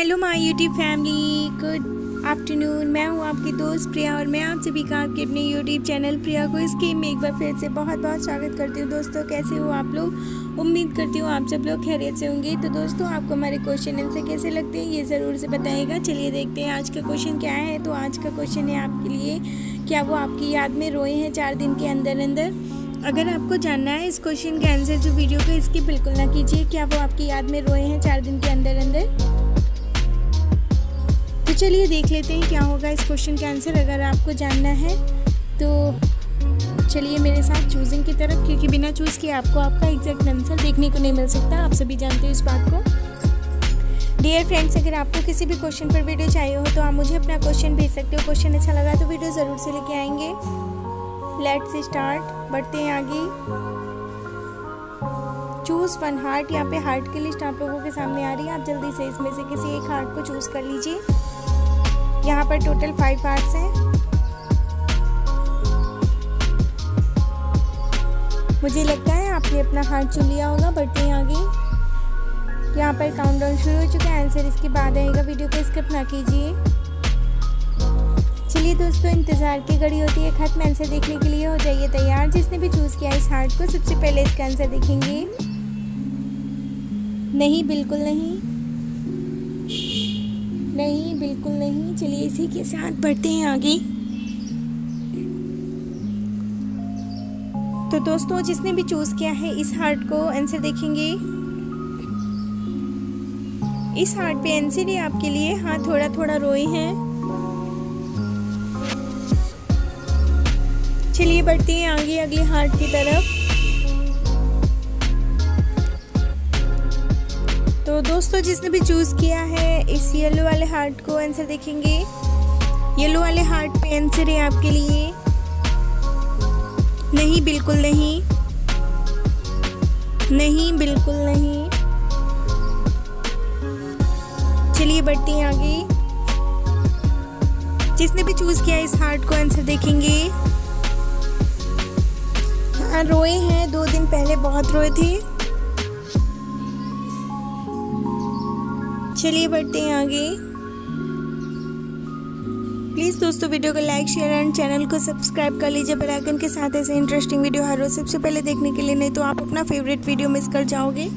Hello my YouTube family good afternoon मैं हूँ आपकी दोस्त प्रिया और मैं आप सभी का आपके अपने यूट्यूब चैनल प्रिया को इस गेम में एक बार फिर से बहुत बहुत स्वागत करती हूँ। दोस्तों, कैसे हो आप लोग? उम्मीद करती हूँ आप सब लोग खैरियत से होंगे। तो दोस्तों, आपको हमारे क्वेश्चन आंसर कैसे लगते हैं, ये ज़रूर से बताइएगा। चलिए देखते हैं आज का क्वेश्चन क्या है। तो आज का क्वेश्चन है आपके लिए, क्या वो आपकी याद में रोए हैं चार दिन के अंदर अंदर? अगर आपको जानना है इस क्वेश्चन का आंसर जो वीडियो को इसकी बिल्कुल ना कीजिए, क्या वो आपकी याद में रोए हैं चार दिन के अंदर अंदर? चलिए देख लेते हैं क्या होगा इस क्वेश्चन का आंसर अगर आपको जानना है। तो चलिए मेरे साथ चूजिंग की तरफ़, क्योंकि बिना चूज़ किए आपको आपका एग्जैक्ट आंसर देखने को नहीं मिल सकता। आप सभी जानते हो इस बात को। डियर फ्रेंड्स अगर आपको किसी भी क्वेश्चन पर वीडियो चाहिए हो तो आप मुझे अपना क्वेश्चन भेज सकते हो। क्वेश्चन अच्छा लगा तो वीडियो ज़रूर से लेके आएँगे। लेट्स स्टार्ट बढ़ते हैं आगे। चूज़ वन हार्ट यहाँ पे हार्ट की लिस्ट आप लोगों के सामने आ रही है। आप जल्दी से इसमें से किसी एक हार्ट को चूज़ कर लीजिए। यहाँ पर टोटल फाइव हार्ट्स हैं। मुझे लगता है आपने अपना हार्ट चुन लिया होगा, बढ़ते आगे। यहाँ पर काउंटडाउन शुरू हो चुका है। आंसर इसके बाद आएगा। वीडियो को स्किप ना कीजिए। चलिए दोस्तों, इंतज़ार की घड़ी होती है। खत्म आंसर देखने के लिए हो जाइए तैयार। जिसने भी चूज़ किया इस हार्ट को, सबसे पहले इसका आंसर देखेंगे। नहीं, बिल्कुल नहीं। नहीं, बिल्कुल नहीं। चलिए इसी के साथ बढ़ते हैं आगे। तो दोस्तों, जिसने भी चूज़ किया है इस हार्ट को आंसर देखेंगे। इस हार्ट पे आंसर ही आपके लिए। हाँ थोड़ा थोड़ा रोए हैं। चलिए बढ़ते हैं आगे, अगले हार्ट की तरफ़। दोस्तों, जिसने भी चूज़ किया है, इस येलो वाले हार्ट को आंसर देखेंगे। येलो वाले हार्ट पे आंसर है आपके लिए। नहीं, बिल्कुल नहीं। नहीं, बिल्कुल नहीं। चलिए बढ़ते हैं आगे। जिसने भी चूज़ किया इस हार्ट को आंसर देखेंगे। हाँ रोए हैं, दो दिन पहले बहुत रोए थे। चलिए बढ़ते हैं आगे। प्लीज़ दोस्तों वीडियो को लाइक शेयर एंड चैनल को सब्सक्राइब कर लीजिए। बेल आइकन के साथ ऐसे इंटरेस्टिंग वीडियो हर रोज सबसे पहले देखने के लिए, नहीं तो आप अपना फेवरेट वीडियो मिस कर जाओगे।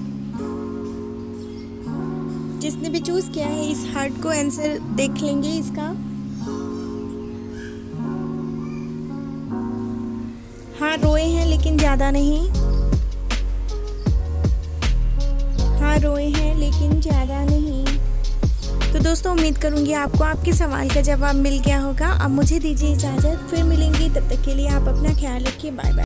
जिसने भी चूज़ किया है, इस हार्ट को आंसर देख लेंगे इसका। हाँ रोए हैं, लेकिन ज़्यादा नहीं। हाँ रोए हैं, लेकिन ज़्यादा नहीं। दोस्तों, उम्मीद करूँगी आपको आपके सवाल का जवाब मिल गया होगा। अब मुझे दीजिए इजाज़त, फिर मिलेंगी, तब तक के लिए आप अपना ख्याल रखिए। Bye bye